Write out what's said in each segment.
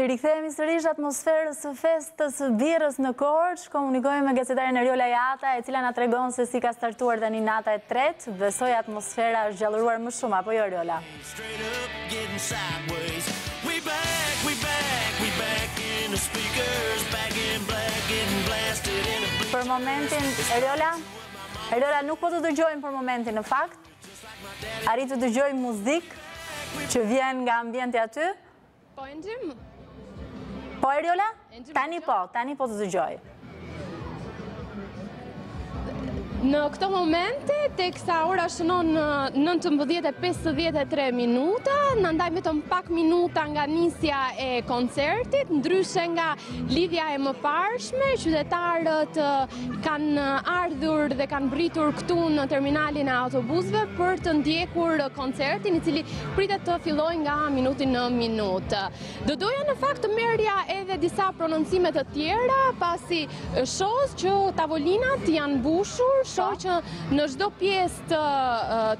T'i rikthehemi sërish atmosferës së festës së birës në Korçë, komunikojme me gazetarën Eriola Jata, e cila na tregon se si ka startuar tani nata e tretë, besoj atmosfera është gjallëruar më shumë, apo jo Eriola? Për momentin, Eriola? Eriola, nuk po të dëgjojmë për momentin në fakt, Arrij të dëgjoj muzikë që vjen nga ambienti aty? Po, e ndrim. Po, Eriola? Tani po, tani po të dëgjoj. Në këto momente, teksa ora shënon 19.53 minuta, na ndajnë vetëm pak minuta nga nisja e koncertit, ndryshe nga lidhja e mëparshme, qytetarët kanë ardhur dhe kanë mbërritur këtu në terminalin e autobusëve për të ndjekur koncertin i cili pritet të fillojë nga minuti në minutë. Do doja në fakt të merrja edhe disa prononcime të tjera, pasi shoh që tavolinat janë mbushur, shoh që në çdo pjesë të,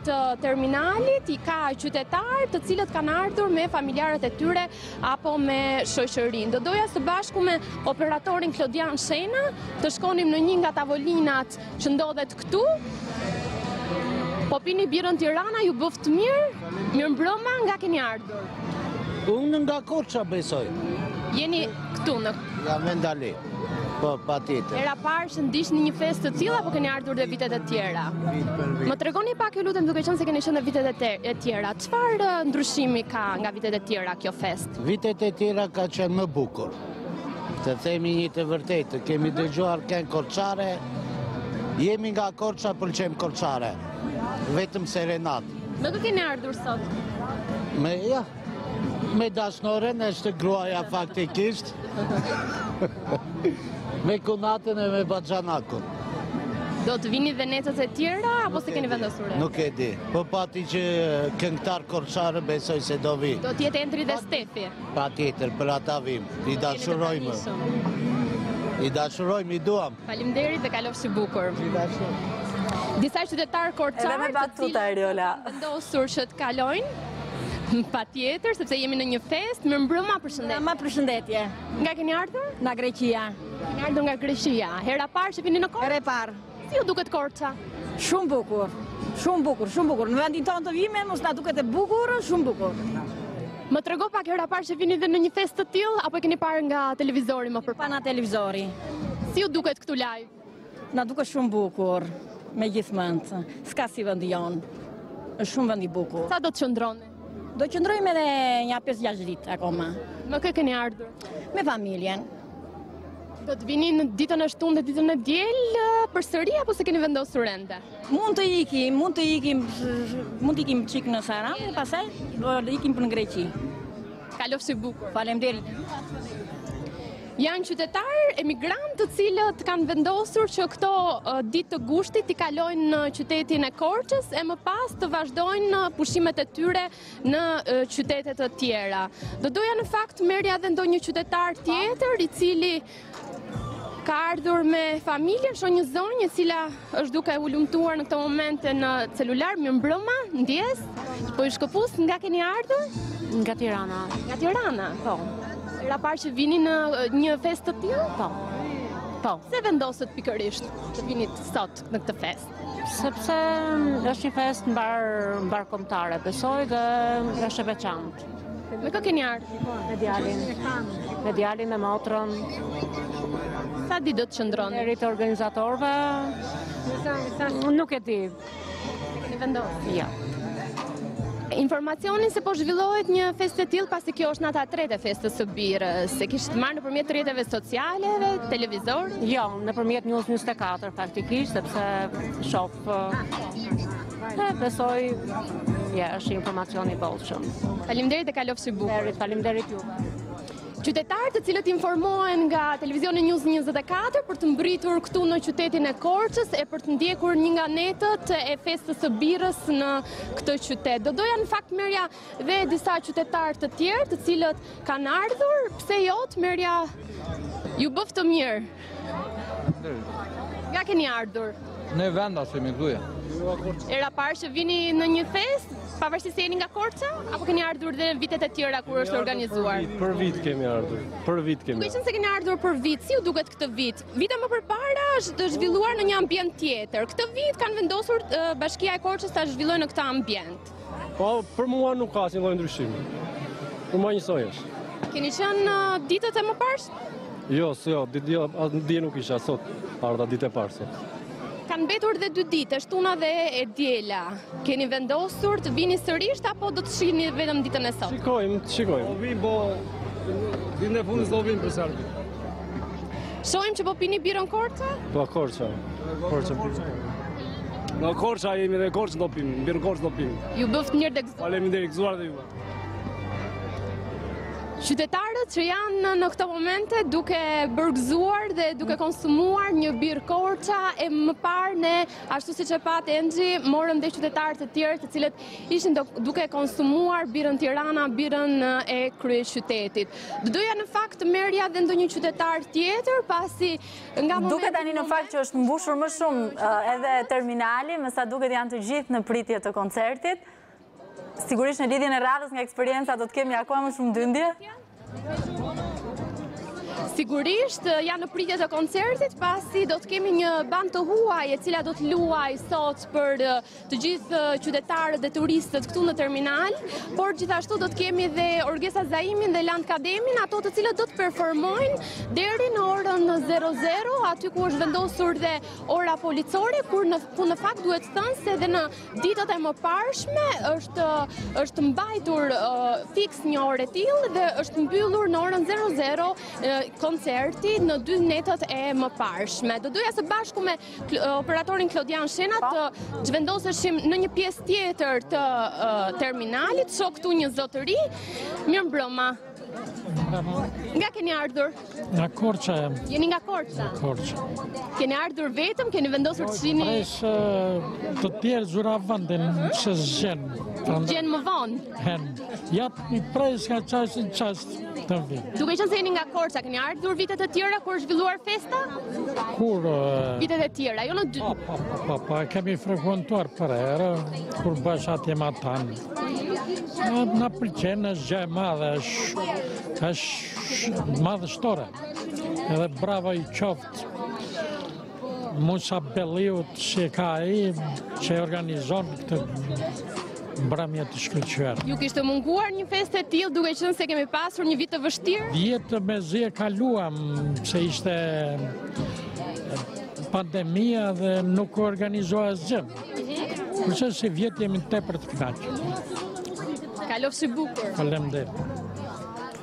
të terminalit ka qytetarë të cilët kanë ardhur me familjarët e tyre apo me shoqërinë. Do doja së bashku me operatorin Klodian Shena të shkonim në një nga tavolinat që ndodhet këtu. Po pini birrën Tirana, ju bëftë mirë, mirëmbrëma nga keni ardhur. Po nga Korça besoj. Jeni këtu në... Jam vendali. Po, patjetër. Hera e parë që ndiqni një festë të tillë, apo keni ardhur dhe vitet e tjera? Më tregoni pak ju lutem duke qenë se keni qenë dhe vitet e tjera. Çfarë ndryshimi ka nga vitet e tjera kjo festë? Vitet e tjera ka qenë më bukur. Të themi një të vërtetë, kemi dëgjuar këngë korçare, jemi nga Korça, pëlqejmë korçare, vetëm serenata. Me kë keni ardhur sot? Me, ja, Me dashnoren, është gruaja faktikisht. me kunatën e me bajanakun. Do të vini dhe netët e tjera, apo s'e keni vendosur? Nuk e di. Po pati këngëtarë korçarë besoj se do vij. Do të jetë Endri dhe Stefi. Patjetër, për ata vijmë. I dashurojmë. I dashurojmë, i duam. Faleminderit dhe kalofshi bukur. I dashurojmë. Disa qytetarë korçarë të cilët kanë vendosur që të kalojnë. Patjetër, sepse jemi në një festë, mirëmbrëma përshëndetje. Ma përshëndetje. Nga keni ardhur? Nga Greqia. Keni ardhur nga Greqia. Hera e parë që vini në Korçë? Hera e parë. Si ju duket Korça? Shumë bukur, shumë bukur, shumë bukur. Në vendin tonë të vijmë, mos na duket e bukur, shumë bukur. Më trego pak hera e parë që vini dhe në një festë të tillë apo e keni parë nga televizori më përpara? Pa nga televizori. Si ju duket këtu live? Na duket shumë bukur, me gjithë mend, s'ka si vendi jonë, është shumë vend i bukur. Sa do të qëndroni? Do të qëndrojmë edhe nja 5-6 ditë akoma. Me kë keni ardhur? Me familjen. Do të vini në ditën e shtunë dhe ditën e diel përsëri, apo s'e keni vendosur ende? Mund të ikim, mund të ikim, mund të ikim çikë në Sarandë, dhe pastaj do të ikim për në Greqi. Kalofshi bukur. Faleminderit. Janë qytetarë emigrantë të cilët kanë vendosur që këto ditë të gushtit t'i kalojnë në qytetin e Korçës e më pas të vazhdojnë pushimet e tyre në qytete të tjera. Do doja në fakt merrja dhe ndonjë qytetar tjetër i cili ka ardhur me familje, shoh një zonjë e cila është duke hulumtuar në këto momente në celular, mirëmbrëma, ndjesë, po ju shkëpus nga keni ardhur? Nga Tirana. Nga Tirana, po. Hera e parë që vini në një festë të tillë? Po. Po. Pse vendosët pikërisht të vini sot në këtë festë? Sepse mm, është një festë mbarëkombëtare, besoj dhe është e veçantë. Me kë keni ardhur? Me djalin. Me djalin, me motrën. Sa ditë do të qëndroni? Në rritë organizatorve, nuk e di. Në vendohë? Ja. Informacionin se po zhvillohet një festë e tillë, pasi kjo është nata e tretë e festës së birrës, e keni marrë nëpërmjet rrjeteve sociale në televizor? Jo, nëpërmjet News 24, faktikisht, sepse shoh... Ah, Dhe besoj, është informacion i bollshëm. Faleminderit e kalofshi bukur. Faleminderit juve. Qytetarë të cilët informohen nga televizioni News 24 për të mbërritur këtu në qytetin e Korçës e për të ndjekur një nga netët e festës së birrës në këtë qytet. Do doja në fakt merrja Dhe disa qytetarë të tjerë të cilët kanë ardhur, pse jo të merrja, ju bëftë mirë. Nga keni ardhur? Ne vendas jemi, zonjë. Hera e parë që vini në një festë, pavarësisht se jeni nga Korça, apo keni ardhur dhe në vitet e tjera kur është organizuar? Për vit kemi ardhur. Për vit kemi. Duke qenë se keni ardhur për vit, si ju duket këtë vit? Vite më përpara është zhvilluar në një ambient tjetër. Këtë vit kanë vendosur Bashkia e Korçës ta zhvillojë në këtë ambient. Po, për mua nuk ka asnjë lloj ndryshimi. Për mua njësoj është. Keni qenë në uh, ditët e mëparshme? Jo, jo, dje jo, dje nuk isha sot, ardha ditë e parë sot. Kanë mbetur dhe dy ditë, e shtuna dhe e diela. Keni vendosur të vini sërisht, apo do të shihni vetëm ditën e sot? Shikojmë, shikojmë. Ovi, bo, ditën e fundit do vijmë përsëri. Shohim që po pini birën Korça? Po, Korça. Korça. Në Korçë jemi dhe Korçë do pimë, birën Korçë do pimë. Ju bëftë mirë dhe gëzuar. Faleminderit, gëzuar dhe ju. Qytetarët që janë në këto momente duke bërë gëzuar dhe duke konsumuar një birrë Korça e më parë ne ashtu siç e patë Enxhi, morëm dhe qytetarë të tjerë të cilët ishin duke konsumuar birën Tirana, birën e kryeqytetit. Do doja në fakt të merrja dhe ndonjë qytetar tjetër, pasi nga momentin... Duket tani në fakt që është mbushur më shumë edhe terminali, me sa duket janë të gjithë në pritje të koncertit. Sigurisht në lidhjen e radhës nga eksperienca do të kemi akoma më shumë dyndje. Sigurisht janë në pritje të koncertit, pasi do të kemi një band të huaj e cila do të luajë sot për të gjithë qytetarët dhe turistët këtu në terminal, por gjithashtu do të kemi dhe Orgesa Zaimin dhe Land Kademin, ata të cilët do të performojnë deri në orën 00, aty ku është vendosur dhe ora policore, kur në, ku në fakt duhet thënë se dhe në ditët e mëparshme është, është mbajtur uh, fiks një orë e tillë dhe është mbyllur në orën 00 uh, koncerti në dy netët e mëparshme. Do doja së bashku me operatorin Klodian Shena të zhvendoseshim në një pjesë tjetër të terminalit, shoh këtu një zotëri, mirëmbrëma. Nga keni ardhur? Nga Korça jam. Jeni nga Korça? Nga Korça. Keni ardhur vetëm, keni vendosur të shihni? Pres të tjerë, zura vendin, që s'gjen. S'gjen më vonë? Ja, po i pres nga çasti në çast të vijnë. Duke qenë se jeni nga Korça, keni ardhur vitet e tjera kur është zhvilluar festa? Kur... Vitet e tjera, jo në dy... Po, po, po, po, po, kemi frekuentuar përherë, kur bëhej atje matanë. Në, na pëlqen, është gjë e madhe, është madhështore. Edhe bravo i qoftë Musa Belliut që ka, ai që organizon këtë mbrëmje të shkëlqyer. Ju kishte munguar një festë e tillë duke qenë se kemi pasur një vit të vështirë? Vjet mezi e kaluam se ishte pandemia dhe nuk u organizua asgjë. Kurse sivjet jemi tepër të kënaqur. Kalofshi bukur. Faleminderit.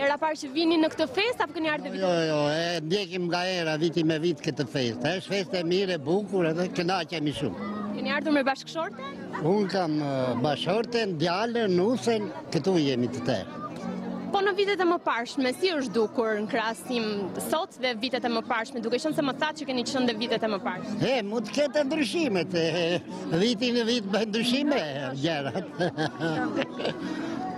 Hera e parë që vini në këtë festë apo keni ardhur vitin? Jo, jo, e ndjekim ngahera, vit me vit këtë festë. Është festë e mirë, e bukur edhe kënaqemi shumë. Keni ardhur me bashkëshorten? Unë kam bashkëshorten, djalin, nusen, këtu jemi të te. Po në vitet e mëparshme, si ju është dukur në krahasim sot dhe vitet e mëparshme, duke qenë se më thatë që keni qenë dhe vitet e mëparshme? E, mund të ketë ndryshime, viti në vit bën ndryshime, gjërat.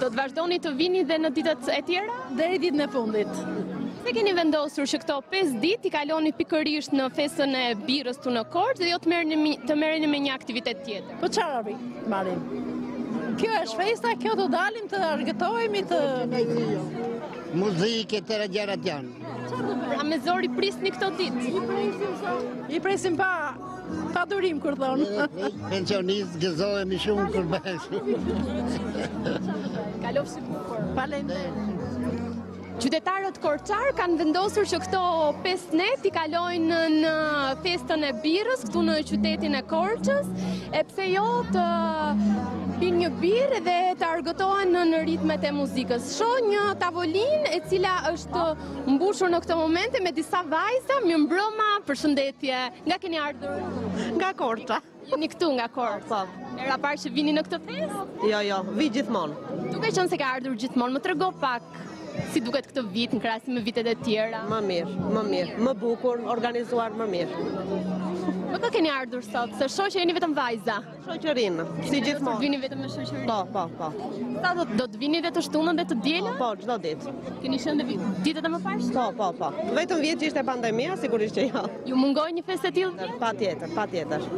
Do të vazhdoni të vini dhe në ditët e tjera? Deri ditën e fundit. Pse keni vendosur që këto 5 ditë i kaloni pikërisht në festën e birrës këtu në Korçë dhe jo të merreni me një aktivitet tjetër. Po çfarë arri? Marrim. Kjo është festa, kjo do dalim të argëtohemi të muzikë të tëra gjërat janë. A mezi i prisni këto ditë? I presim pa Pa durim kur thonë. Pensionistë gëzohemi shumë kur bëhet. Kalofshi bukur. Faleminderit. Qytetarët korçarë kanë vendosur që këto 5 net t'i kalojnë në festën e birrës këtu në qytetin e Korçës, e pse jo të pinë një birrë dhe të argëtohen në ritmet e muzikës. Shoh një tavolinë e cila është mbushur në këto momente me disa vajza, mirëmbrëma, përshëndetje, nga keni ardhur? Nga Korça. Jeni këtu nga Korça. Po. Hera e parë që vini në këtë festë? Jo, jo, vij gjithmonë. Duke qenë se ke ardhur gjithmonë, më trego pak si duket këtë vit në krahasim me vitet e tjera. Më mirë, më mirë, më bukur, organizuar më mirë. Me kë keni ardhur sot, se shoh që jeni vetëm vajza. Shoqërinë, si gjithmonë. Vini vetëm me shoqërinë. Po, po, po. Sa do do të vini dhe të shtunën dhe të dielën? Po, po çdo ditë. Keni qenë dhe ditët e mëparshme? Po, po, po. Vetëm vjet që ishte pandemia, sigurisht që jo. Ju mungoi një festë e tillë? Patjetër, patjetër.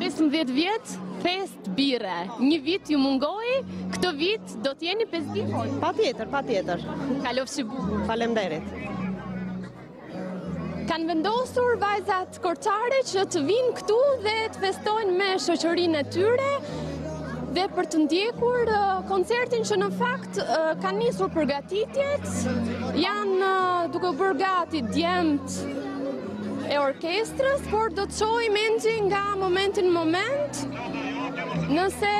15 vjet festë birre. Një vit ju mungoi, këtë vit do të jeni 5 ditë. Patjetër, patjetër. Kalofshi bukur. Faleminderit. Kanë vendosur vajzat korçare që të vijnë këtu dhe të festojnë me shoqërinë e tyre dhe për të ndjekur koncertin që në fakt kanë nisur përgatitjet, janë duke u bërë gati djemt e orkestrës, por do të shohim edhe nga momenti në moment, nëse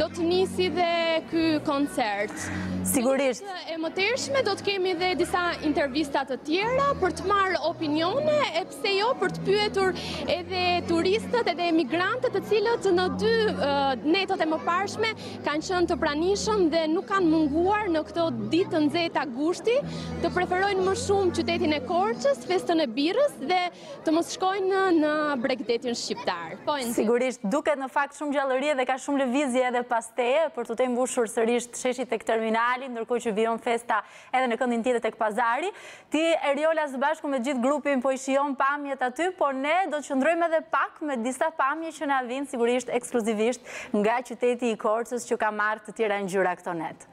do të nisi dhe ky koncert. Sigurisht. E mëtejshme do të kemi dhe disa intervista të tjera për të marrë opinione e pse jo për të pyetur edhe turistët edhe emigrantët të cilët në dy netët e mëparshme kanë qënë të pranishëm dhe nuk kanë munguar në këto ditë të nxehta gushti të preferojnë më shumë qytetin e Korçës, festën e birrës dhe Të mos shkojnë në bregdetin shqiptar. Po e Sigurisht, duket në fakt shumë gjallëri dhe ka shumë lëvizje edhe pas teje, për t'u tejmbushur sërisht sheshi tek terminali, ndërkohë që vijon festa edhe në këndin tjetër tek pazari. Ti, Eriola, së bashku me gjithë grupin, po i shijon pamjet aty, por ne do të qëndrojmë edhe pak me disa pamje që na vijnë, sigurisht, ekskluzivisht nga qyteti i Korçës që ka marrë të tjera ngjyra këto net.